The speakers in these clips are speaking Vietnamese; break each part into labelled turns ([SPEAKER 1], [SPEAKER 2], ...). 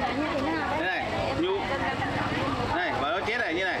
[SPEAKER 1] Đây
[SPEAKER 2] này,
[SPEAKER 3] nhu. này, và nó chết này như này.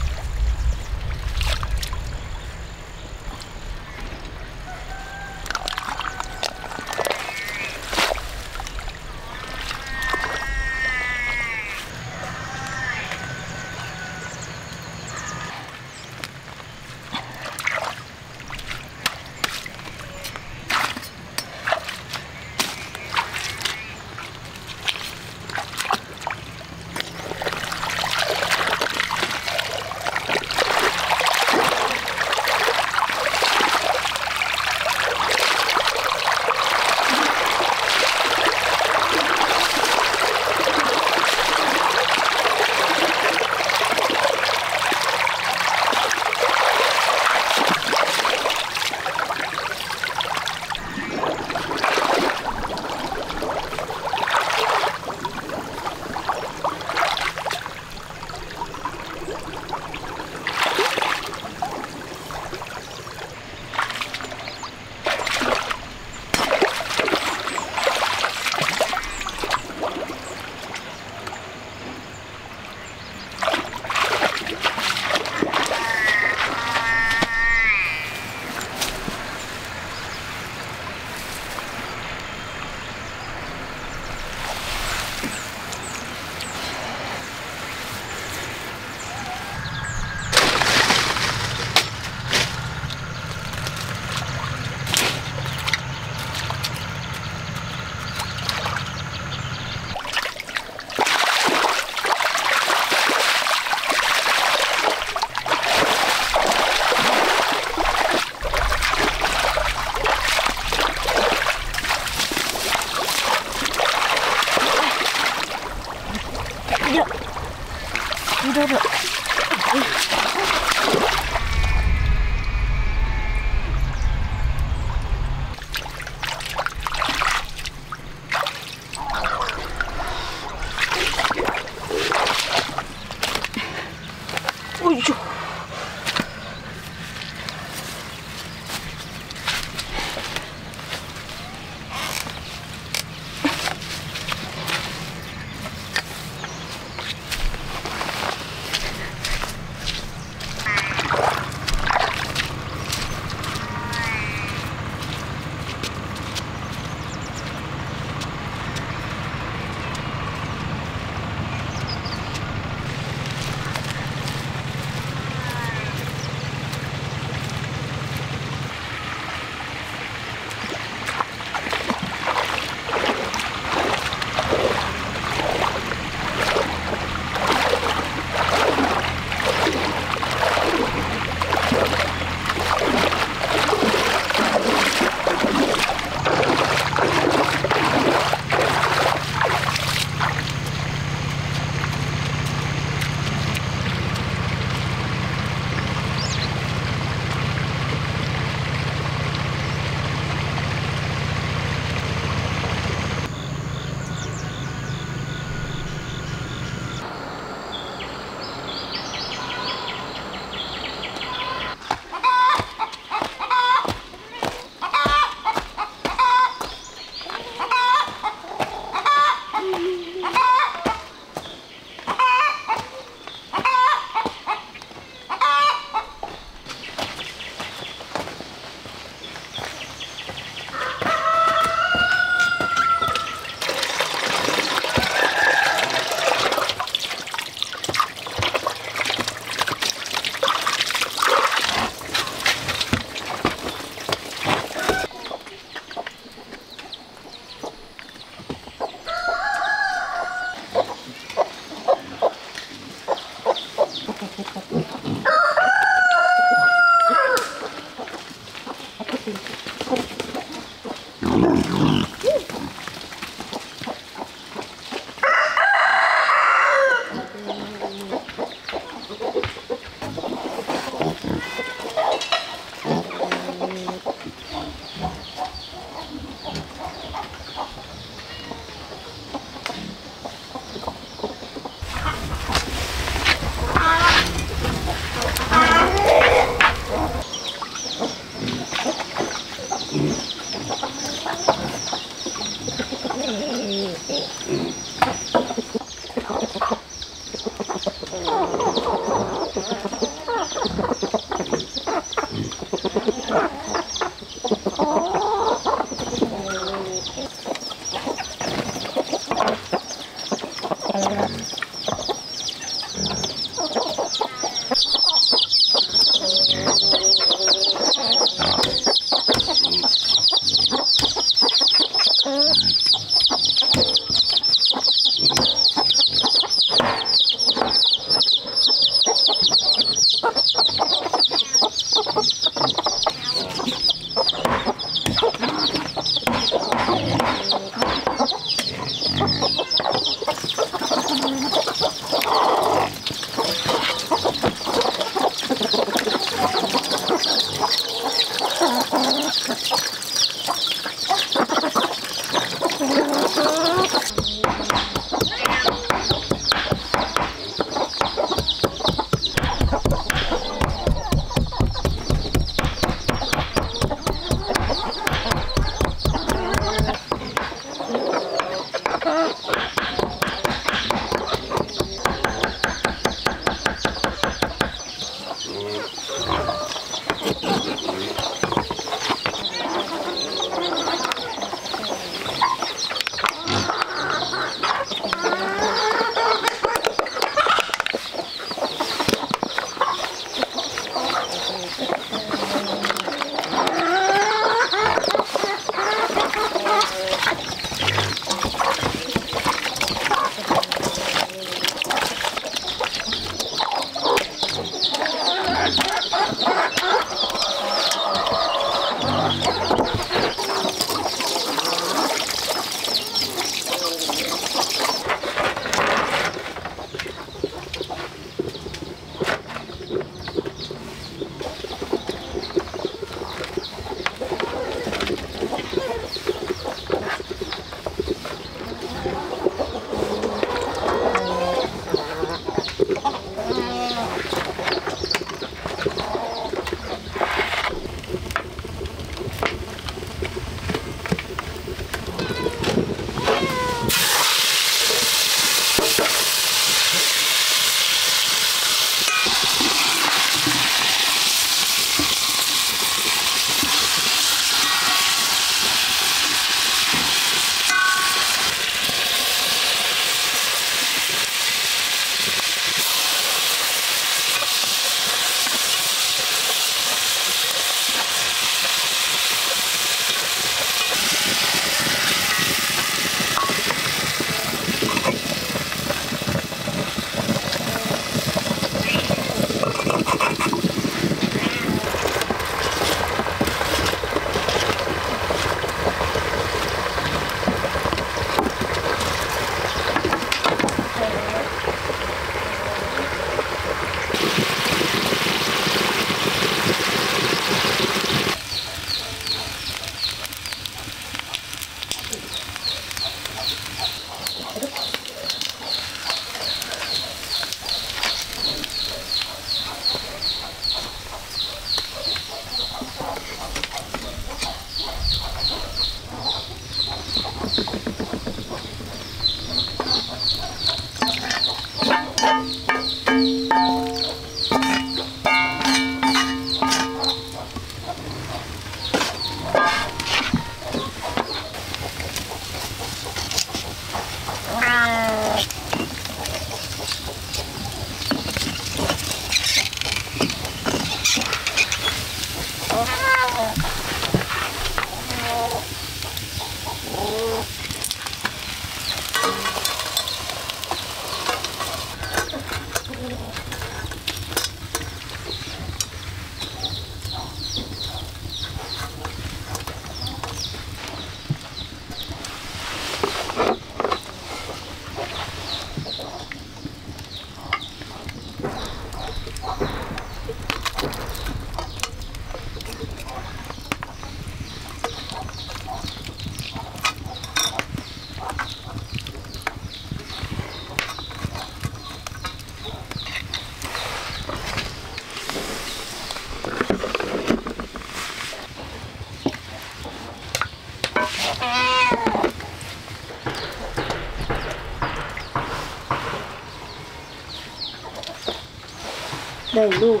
[SPEAKER 4] đầy luôn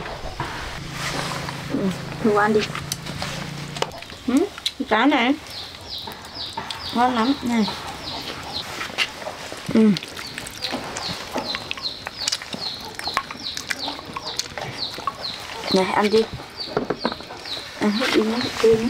[SPEAKER 4] ừ, thử ăn đi. Ừ, cá này. Ngon lắm này. Ừ. này ăn đi. Ăn hết đi nhé tươi nhé.